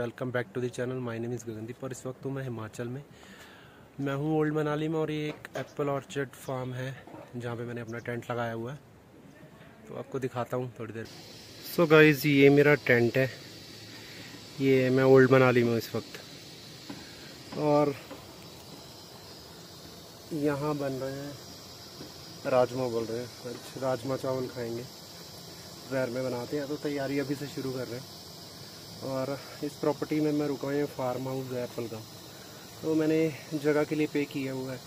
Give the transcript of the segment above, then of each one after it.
Welcome back to the channel. My name is Gagandeep और इस वक्त हूँ मैं हिमाचल में। मैं हूँ ओल्ड मनाली में और ये एक एप्पल ऑर्चर्ड फार्म है, जहाँ पे मैंने अपना टेंट लगाया हुआ है। तो आपको दिखाता हूँ थोड़ी देर। सो so गाइज़ ये मेरा टेंट है। ये मैं ओल्ड मनाली में हूँ इस वक्त। और यहाँ बन रहे हैं, राजमा बोल रहे हैं। राजमा चावल खाएँगे। घर में बनाते हैं। तो तैयारी अभी से शुरू कर रहे हैं। और इस प्रॉपर्टी में मैं रुका हुआ फार्म हाउस है एप्पल का। तो मैंने जगह के लिए पे किया हुआ है।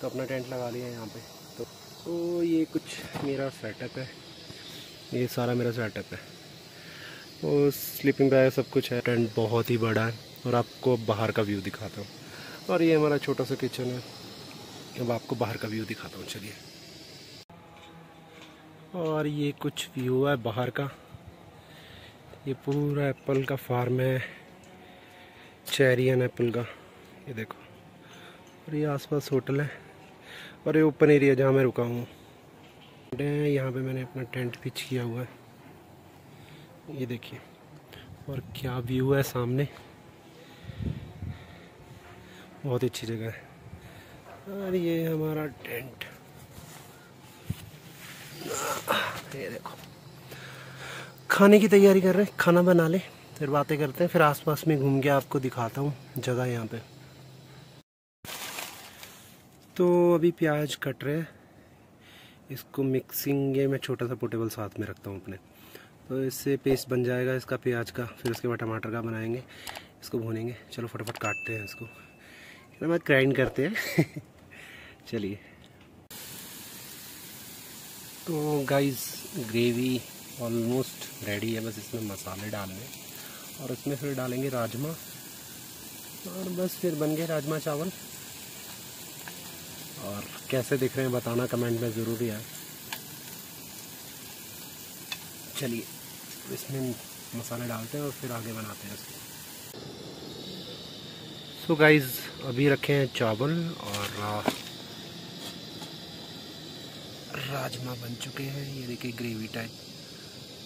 तो अपना टेंट लगा लिया है यहाँ पे। तो, तो ये कुछ मेरा सेटअप है। ये सारा मेरा सेटअप है। और स्लीपिंग बैग सब कुछ है। टेंट बहुत ही बड़ा है और आपको बाहर का व्यू दिखाता हूँ। और ये हमारा छोटा सा किचन है। अब आपको बाहर का व्यू दिखाता हूँ चलिए। और ये कुछ व्यू है बाहर का। ये पूरा एप्पल का फार्म है। चेरियन एप्पल का। ये देखो। और ये आसपास होटल है। और ये ओपन एरिया जहाँ मैं रुका हूँ। यहाँ पे मैंने अपना टेंट पिच किया हुआ है। ये देखिए। और क्या व्यू है सामने। बहुत अच्छी जगह है। और ये हमारा टेंट। ये देखो। खाने की तैयारी कर रहे हैं, खाना बना ले, फिर बातें करते हैं, फिर आसपास में घूम के आपको दिखाता हूँ जगह यहाँ पे। तो अभी प्याज कट रहे हैं, इसको मिक्सिंग ये मैं छोटा सा पोर्टेबल साथ में रखता हूँ अपने। तो इससे पेस्ट बन जाएगा इसका प्याज का, फिर उसके बाद टमाटर का बनाएँगे, इसको भूनेंगे। चलो फटाफट काटते हैं इसको। मैं ग्राइंड करते हैं। चलिए। तो गाइस ग्रेवी ऑलमोस्ट रेडी है, बस इसमें मसाले डालने। और इसमें फिर डालेंगे राजमा। और बस फिर बन गए राजमा चावल। और कैसे दिख रहे हैं बताना कमेंट में ज़रूरी है चलिए, इसमें मसाले डालते हैं और फिर आगे बनाते हैं इसको। सो गाइज़ अभी रखे हैं चावल और, राजमा बन चुके हैं। ये देखिए ग्रेवी टाइप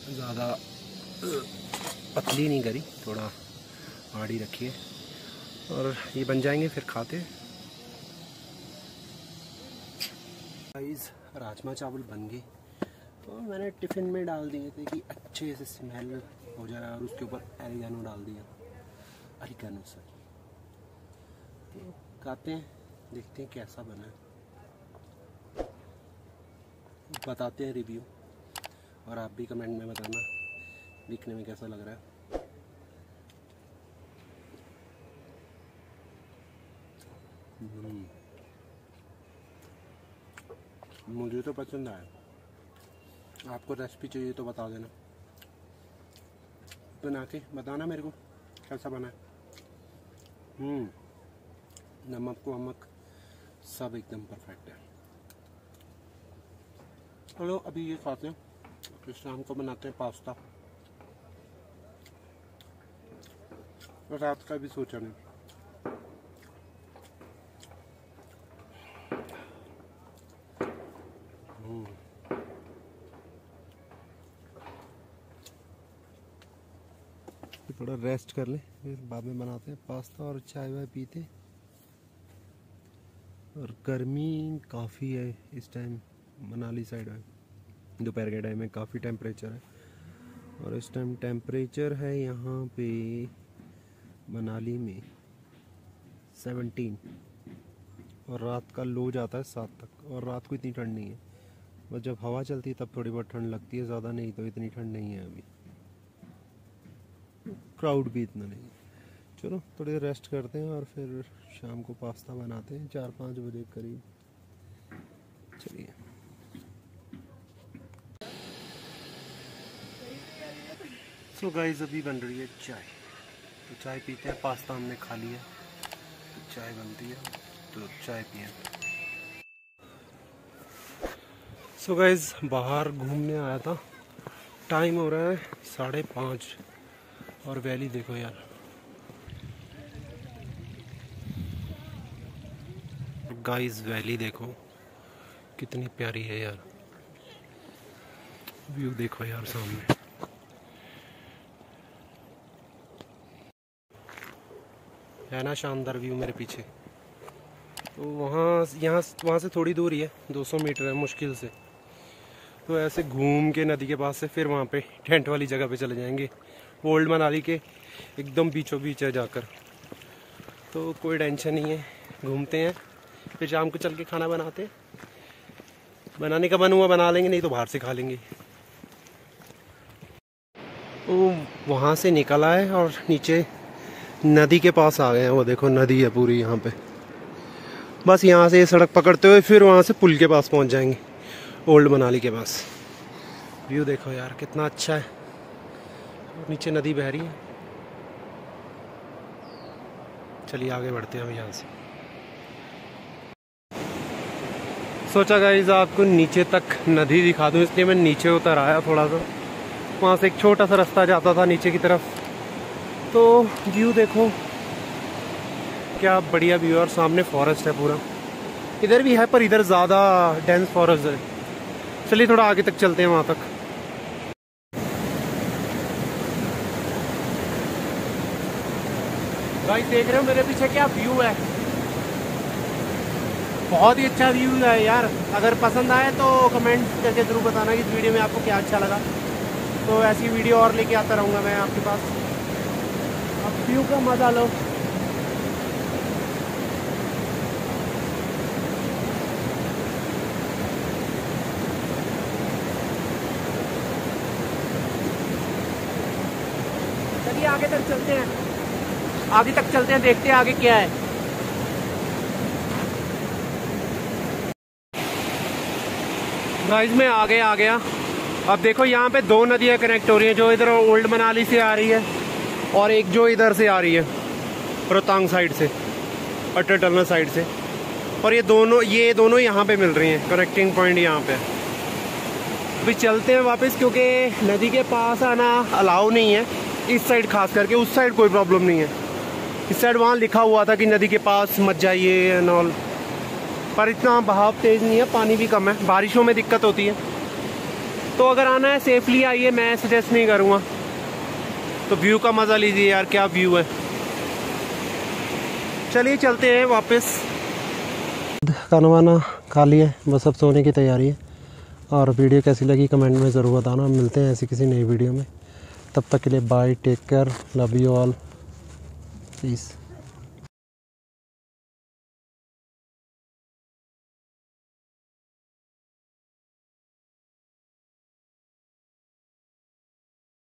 ज़्यादा, पतली नहीं करी, थोड़ा आड़ी रखिए और ये बन जाएँगे फिर खाते। गाइस राजमा चावल बन गए। तो मैंने टिफ़िन में डाल दिए थे कि अच्छे से स्मेल हो जाए और उसके ऊपर एरिगानो डाल दिया। अरिगानो सर तो खाते हैं, देखते हैं कैसा बना बताते हैं रिव्यू और आप भी कमेंट में बताना, दिखने में कैसा लग रहा है। हम्म। मुझे तो पसंद आया। आपको रेसिपी चाहिए तो बता देना। बना के, बताना मेरे को, कैसा बना है। हम्म। नमक को वमक सब एकदम परफेक्ट है। चलो, अभी ये खाते हैं। फिर शाम को बनाते हैं पास्ता। रात का भी सोचा नहीं। हम्म। थोड़ा रेस्ट कर ले, फिर बाद में बनाते हैं पास्ता और चाय वाय पीते। और गर्मी काफ़ी है इस टाइम मनाली साइड में। दोपहर के टाइम में काफ़ी टेम्परेचर है। और इस टाइम टेम्परेचर है यहाँ पे मनाली में सेवनटीन और रात का लो जाता है सात तक। और रात को इतनी ठंड नहीं है। बस जब हवा चलती है तब थोड़ी बहुत ठंड लगती है, ज़्यादा नहीं तो इतनी ठंड नहीं है अभी। क्राउड भी इतना नहीं चलो, थोड़ी देर रेस्ट करते हैं और फिर शाम को पास्ता बनाते हैं चार पाँच बजे करीब। चलिए। सो गाइस अभी बन रही है चाय। तो चाय पीते हैं, पास्ता हमने खा लिया। तो चाय बनती है तो चाय पिए। सो गाइस बाहर घूमने आया था। टाइम हो रहा है साढ़े पाँच। और वैली देखो यार। गाइस वैली देखो। कितनी प्यारी है यार। व्यू देखो यार सामने। है ना शानदार व्यू मेरे पीछे। तो वहाँ यहाँ वहाँ से थोड़ी दूर ही है 200 मीटर है मुश्किल से। तो ऐसे घूम के नदी के पास से फिर वहाँ पे टेंट वाली जगह पे चले जाएँगे। ओल्ड मनाली के एकदम बीचों बीच है जाकर। तो कोई टेंशन नहीं है, घूमते हैं। फिर शाम को चल के खाना बनाते हैं। बनाने का मन हुआ बना लेंगे, नहीं तो बाहर से खा लेंगे। वो वहाँ से निकल आए और नीचे नदी के पास आ गए हैं। वो देखो, नदी है पूरी यहाँ पे। बस यहाँ से ये सड़क पकड़ते हुए फिर वहाँ से पुल के पास पहुँच जाएँगे, ओल्ड मनाली के पास। व्यू देखो यार, कितना अच्छा है। नीचे नदी बह रही है। चलिए आगे बढ़ते हैं हम यहाँ से। सोचा गाइज़ आपको नीचे तक नदी दिखा दूँ, इसलिए मैं नीचे उतर आया थोड़ा सा। वहाँ से एक छोटा सा रास्ता जाता था नीचे की तरफ़। तो व्यू देखो। क्या बढ़िया व्यू है और सामने फॉरेस्ट है पूरा। इधर भी है, पर इधर ज़्यादा डेंस फॉरेस्ट है। चलिए थोड़ा आगे तक चलते हैं वहाँ तक। भाई देख रहे हो मेरे पीछे क्या व्यू है? बहुत ही अच्छा व्यू है यार। अगर पसंद आए तो कमेंट करके ज़रूर बताना कि इस वीडियो में आपको क्या अच्छा लगा। तो ऐसी वीडियो और लेके आता रहूँगा मैं आपके पास। अब व्यू का मज़ा लो? चलिए आगे तक चलते हैं। आगे तक चलते हैं, देखते हैं आगे क्या है। गाइस में आगे आ गया अब देखो, यहाँ पे दो नदियाँ कनेक्ट हो रही हैं, जो इधर ओल्ड मनाली से आ रही है। और एक जो इधर से आ रही है, रोहतांग साइड से, अटल टनल साइड से। और ये दोनों ये दोनों यहाँ पे मिल रही हैं कनेक्टिंग पॉइंट यहाँ पे। अभी चलते हैं वापस क्योंकि नदी के पास आना अलाउ नहीं है। इस साइड खास करके, उस साइड कोई प्रॉब्लम नहीं है। इस साइड वहाँ लिखा हुआ था कि नदी के पास मत जाइए एंड ऑल पर इतना बहाव तेज़ नहीं है, पानी भी कम है। बारिशों में दिक्कत होती है। तो अगर आना है सेफली आइए, मैं सजेस्ट नहीं करूँगा। तो व्यू का मज़ा लीजिए यार, क्या व्यू है। चलिए चलते हैं वापस। खाना वाना खा लिया बस अब सोने की तैयारी है। और वीडियो कैसी लगी कमेंट में ज़रूर बताना। मिलते हैं ऐसी किसी नई वीडियो में। तब तक के लिए bye take care love you all please